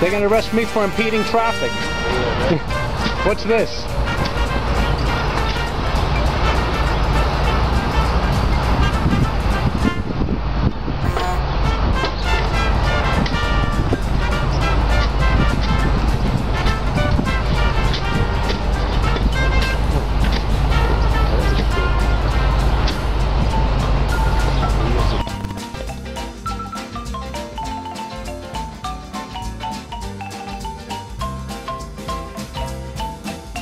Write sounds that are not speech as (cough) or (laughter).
They're going to arrest me for impeding traffic. (laughs) What's this?